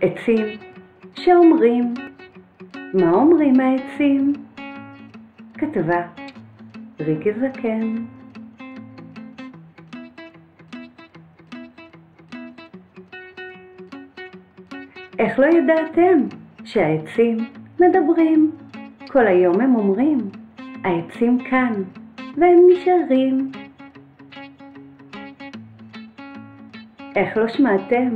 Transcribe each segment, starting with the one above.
עצים שאומרים, מה אומרים העצים? כתבה ריקי זקן. איך לא ידעתם שהעצים מדברים? כל היום הם אומרים, העצים כאן, והם נשארים. איך לא שמעתם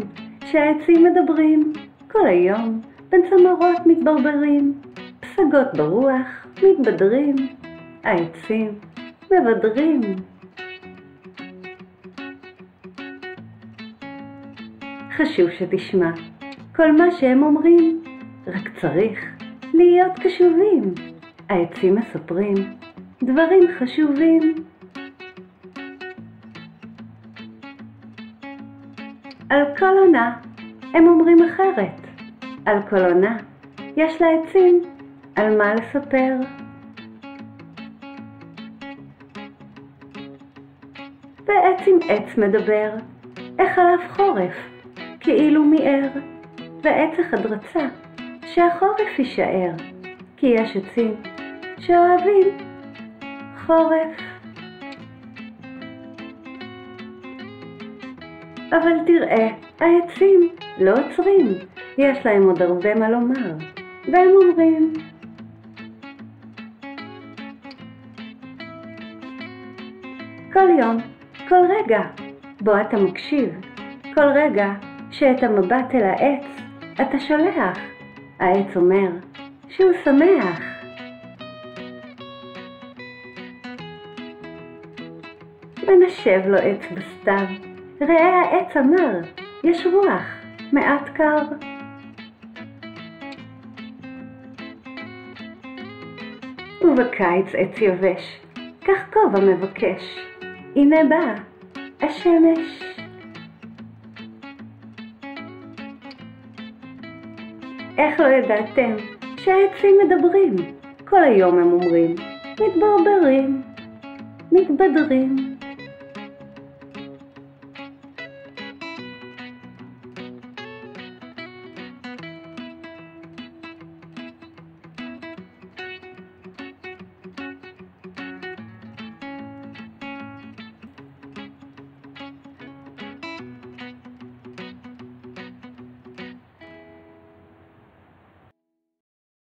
שהעצים מדברים? כל היום בין צמרות מתברברים, פסגות ברוח מתבדרים, העצים מבדרים. חשוב שתשמע כל מה שהם אומרים, רק צריך להיות קשובים. העצים מספרים דברים חשובים. על כל עונה הם אומרים אחרת. על כל עונה יש לעצים על מה לספר. ועץ עם עץ מדבר, איך חלף חורף, כאילו מיער, ועץ אחד רצה שהחורף יישאר, כי יש עצים שאוהבים חורף. אבל תראה, העצים לא עוצרים, יש להם עוד הרבה מה לומר, והם אומרים כל יום, כל רגע, בו אתה מקשיב, כל רגע שאת המבט אל העץ אתה שולח, העץ אומר שהוא שמח. ונשב לו עץ בסתיו, ראה העץ אמר, יש רוח, מעט קר. ובקיץ עץ יבש, כך כובע מבקש, הנה באה השמש. איך לא ידעתם שהעצים מדברים? כל היום הם אומרים, מתברברים, מתבדרים.